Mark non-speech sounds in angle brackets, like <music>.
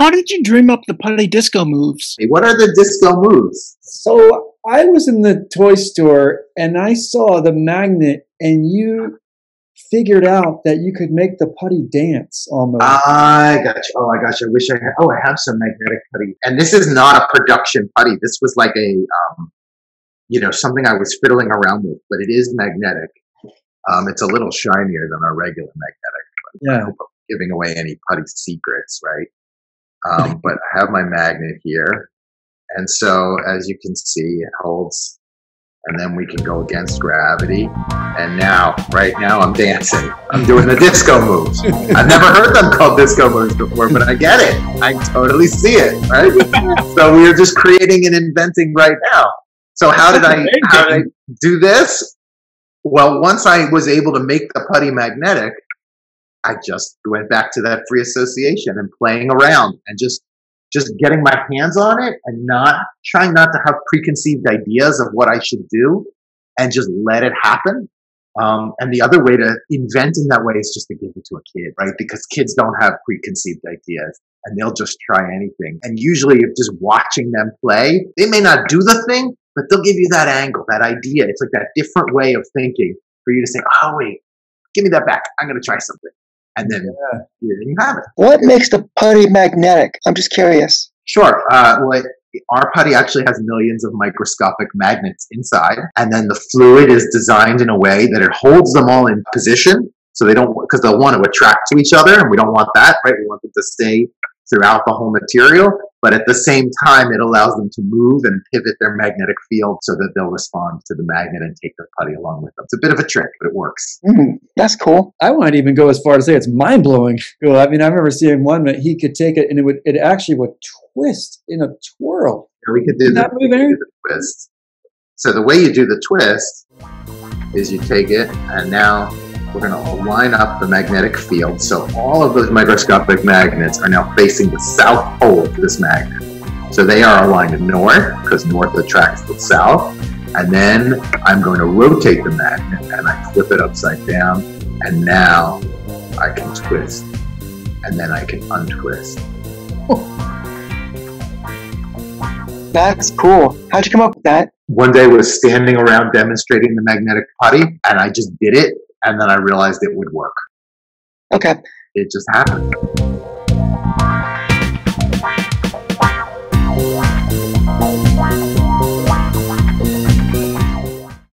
how did you dream up the putty disco moves? Hey, what are the disco moves? So I was in the toy store and I saw the magnet, and you figured out that you could make the putty dance almost. I got you. Oh, I got you. I wish I had. Oh, I have some magnetic putty. And this is not a production putty. This was like a, um, you know, something I was fiddling around with, but it is magnetic. Um, it's a little shinier than our regular magnetic. yeah. I hope I'm giving away any putty secrets, right? Um, but I have my magnet here. And so, as you can see, it holds, and then we can go against gravity. And now, right now, I'm dancing. I'm doing the disco moves. <laughs> I've never heard them called disco moves before, but I get it. I totally see it, right? <laughs> so we are just creating and inventing right now. So how did I how did I do this? Well, once I was able to make the putty magnetic, I just went back to that free association and playing around and just just getting my hands on it and not trying not to have preconceived ideas of what I should do and just let it happen. Um, and the other way to invent in that way is just to give it to a kid, right? Because kids don't have preconceived ideas and they'll just try anything. And usually, if just watching them play, they may not do the thing, but they'll give you that angle, that idea. It's like that different way of thinking for you to say, oh, wait, give me that back. I'm going to try something. And then Yeah. you have it. What makes the putty magnetic? I'm just curious. Sure. Uh, well, our putty actually has millions of microscopic magnets inside, and then the fluid is designed in a way that it holds them all in position. So they don't, because they'll want to attract to each other, and we don't want that, right? We want them to stay throughout the whole material, but at the same time, it allows them to move and pivot their magnetic field so that they'll respond to the magnet and take the putty along with them. It's a bit of a trick, but it works. Mm, that's cool. I wouldn't even go as far to say it's mind blowing. Cool. <laughs> I mean, I remember seeing one that he could take it and it would it actually would twist in a twirl. Or we could do the, that we could do the twist. So the way you do the twist is you take it and now we're going to line up the magnetic field. So all of those microscopic magnets are now facing the south pole of this magnet. So they are aligned north because north attracts the south. And then I'm going to rotate the magnet and I flip it upside down. And now I can twist. And then I can untwist. That's cool. How'd you come up with that? one day was standing around demonstrating the magnetic putty and I just did it and then I realized it would work. Okay. It just happened.